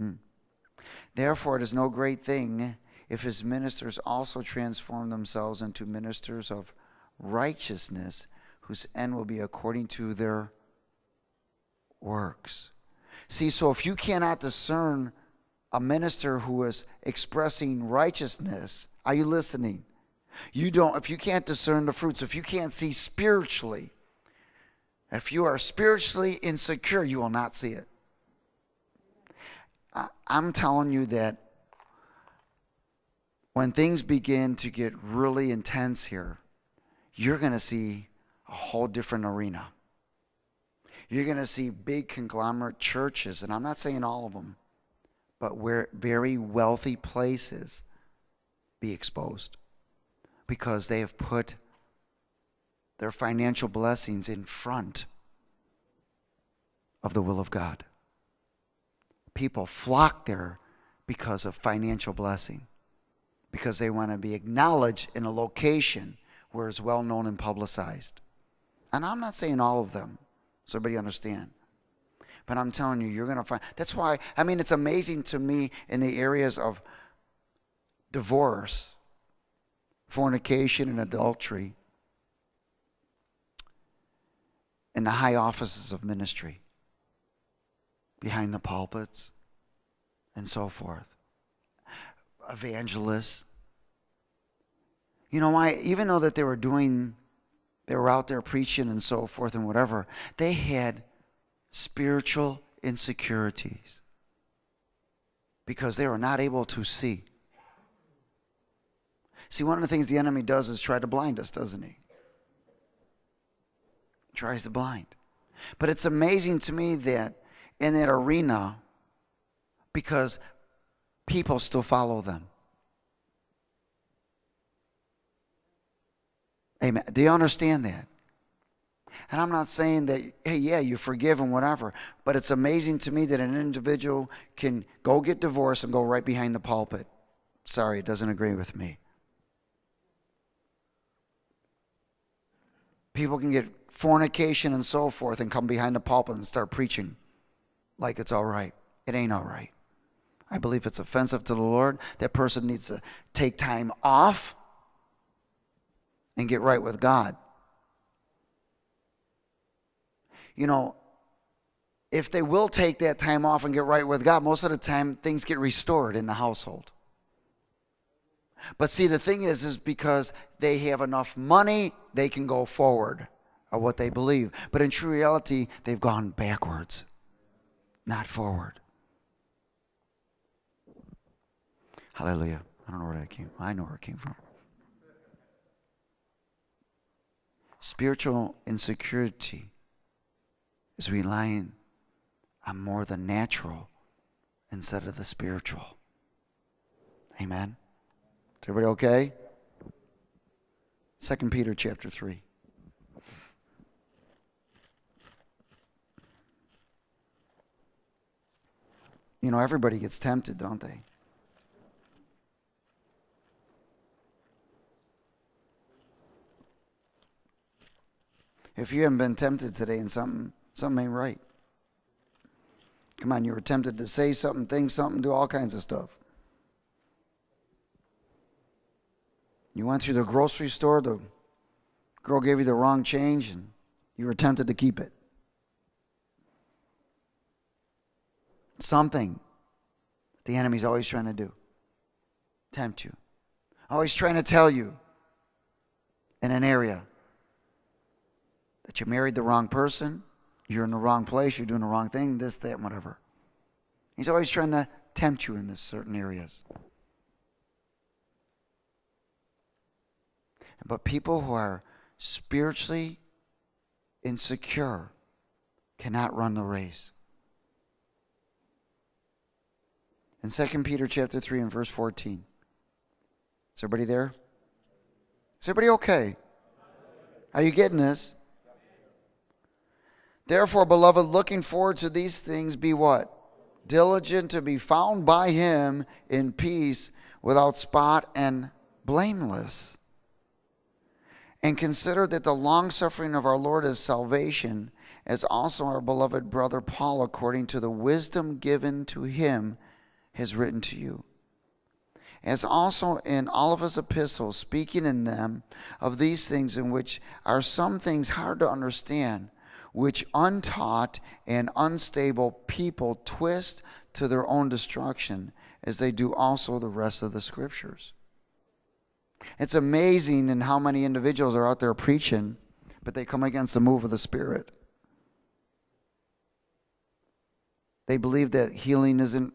Hmm. Therefore, it is no great thing if his ministers also transform themselves into ministers of righteousness, whose end will be according to their works. See, so if you cannot discern a minister who is expressing righteousness, are you listening? You don't, if you can't discern the fruits, if you can't see spiritually, if you are spiritually insecure, you will not see it. I'm telling you that when things begin to get really intense here, you're going to see a whole different arena. You're going to see big conglomerate churches, and I'm not saying all of them, but where very wealthy places be exposed because they have put their financial blessings in front of the will of God. People flock there because of financial blessing, because they want to be acknowledged in a location where it's well known and publicized. And I'm not saying all of them, so everybody understand. But I'm telling you, you're going to find. That's why, I mean, it's amazing to me in the areas of divorce, fornication, and adultery, in the high offices of ministry, behind the pulpits, and so forth. Evangelists. You know why? Even though that they were doing, they were out there preaching and so forth and whatever, they had spiritual insecurities because they were not able to see. See, one of the things the enemy does is try to blind us, doesn't he? tries to blind. But it's amazing to me that in that arena, because people still follow them. Amen. Do you understand that? And I'm not saying that, hey, yeah, you forgive and whatever, but it's amazing to me that an individual can go get divorced and go right behind the pulpit. Sorry, it doesn't agree with me. People can get fornication and so forth and come behind the pulpit and start preaching like it's all right. It ain't all right. I believe it's offensive to the Lord. That person needs to take time off and get right with God. you know, if they will take that time off and get right with God, most of the time things get restored in the household. But see, the thing is, is because they have enough money, they can go forward of what they believe. But in true reality, they've gone backwards, not forward. Hallelujah. I don't know where that came. I know where it came from. Spiritual insecurity is relying on more the natural instead of the spiritual. Amen. Is everybody okay? Second Peter chapter 3. You know, everybody gets tempted, don't they? If you haven't been tempted today in something, Something ain't right. Come on, you were tempted to say something, think something, do all kinds of stuff. You went through the grocery store, the girl gave you the wrong change, and you were tempted to keep it. Something the enemy's always trying to do tempt you, always trying to tell you in an area that you married the wrong person, you're in the wrong place, you're doing the wrong thing, this, that, whatever. He's always trying to tempt you in this certain areas. But people who are spiritually insecure cannot run the race. In 2 Peter chapter 3 and verse 14. Is everybody there? Is everybody okay? Are you getting this? Therefore, beloved, looking forward to these things, be what? Diligent to be found by him in peace, without spot and blameless. And consider that the long suffering of our Lord is salvation, as also our beloved brother Paul, according to the wisdom given to him, has written to you. As also in all of his epistles, speaking in them of these things, in which are some things hard to understand, which untaught and unstable people twist to their own destruction, as they do also the rest of the scriptures. It's amazing in how many individuals are out there preaching, but they come against the move of the Spirit. They believe that healing isn't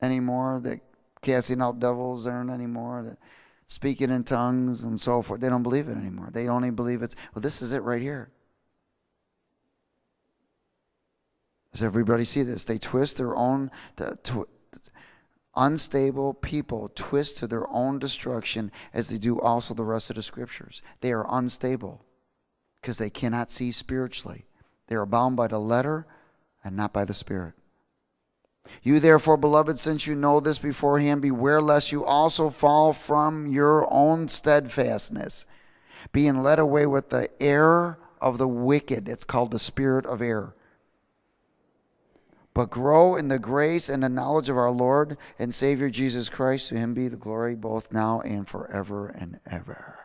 anymore, that casting out devils aren't anymore, that speaking in tongues and so forth. They don't believe it anymore. They only believe it's, well, this is it right here. Does everybody see this? They twist their own, tw- unstable people twist to their own destruction as they do also the rest of the scriptures. They are unstable because they cannot see spiritually. They are bound by the letter and not by the spirit. You therefore, beloved, since you know this beforehand, beware lest you also fall from your own steadfastness, being led away with the error of the wicked. It's called the spirit of error. But grow in the grace and the knowledge of our Lord and Savior Jesus Christ. To him be the glory both now and forever and ever.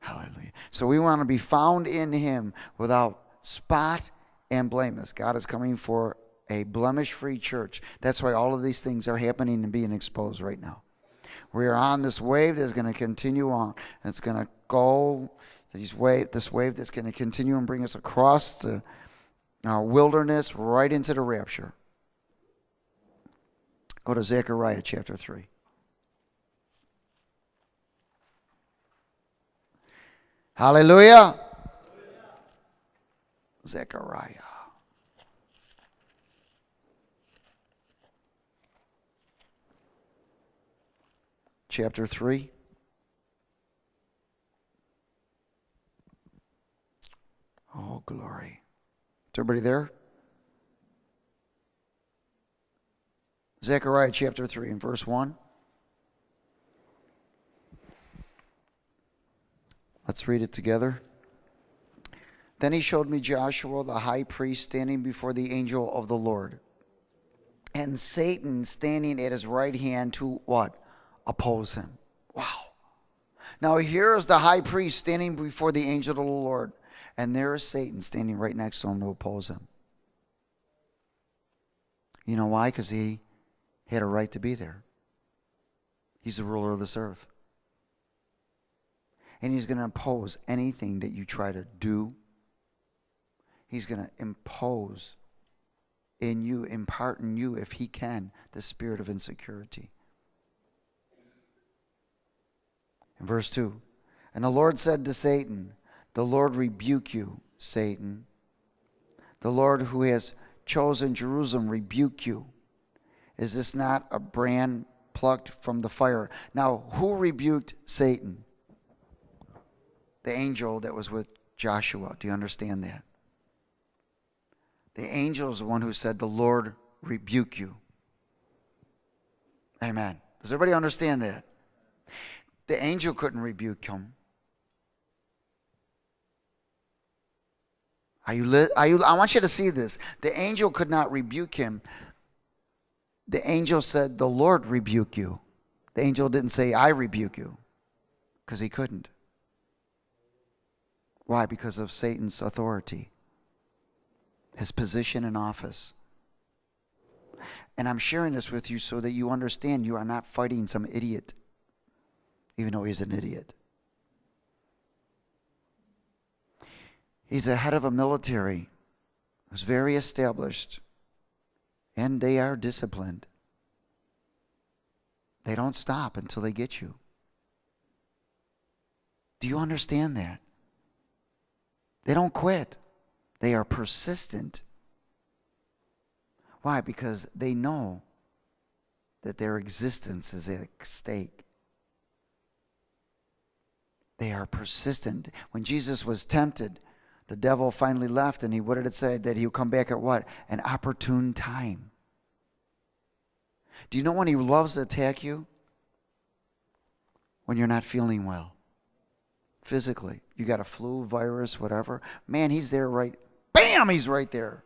Hallelujah. So we want to be found in him without spot and blameless. God is coming for a blemish free church. That's why all of these things are happening and being exposed right now. We are on this wave that's going to continue on. It's going to go, these wave, this wave that's going to continue and bring us across the uh, wilderness right into the rapture. Go to Zechariah chapter 3. Hallelujah. Hallelujah. Zechariah. Chapter 3. Oh, glory. Is everybody there? Zechariah chapter 3 and verse 1. Let's read it together. Then he showed me Joshua the high priest standing before the angel of the Lord, and Satan standing at his right hand to what? Oppose him. Wow. Now here is the high priest standing before the angel of the Lord, and there is Satan standing right next to him to oppose him. You know why? Because he had a right to be there. He's the ruler of this earth. And he's going to impose anything that you try to do. He's going to impose in you, impart in you, if he can, the spirit of insecurity. In verse 2 And the Lord said to Satan, The Lord rebuke you, Satan. The Lord who has chosen Jerusalem rebuke you. Is this not a brand plucked from the fire? Now, who rebuked Satan? The angel that was with Joshua. Do you understand that? The angel is the one who said, The Lord rebuke you. Amen. Does everybody understand that? The angel couldn't rebuke him. Are you, are you, I want you to see this. The angel could not rebuke him. The angel said, The Lord rebuke you. The angel didn't say, I rebuke you, because he couldn't. Why? Because of Satan's authority, his position in office. And I'm sharing this with you so that you understand you are not fighting some idiot even though he's an idiot. He's the head of a military who's very established, and they are disciplined. They don't stop until they get you. Do you understand that? They don't quit. They are persistent. Why? Because they know that their existence is at stake. They are persistent. When Jesus was tempted, the devil finally left, and he did it say? That he would come back at what? An opportune time. Do you know when he loves to attack you? When you're not feeling well. Physically. You got a flu, virus, whatever. Man, he's there right. Bam! He's right there.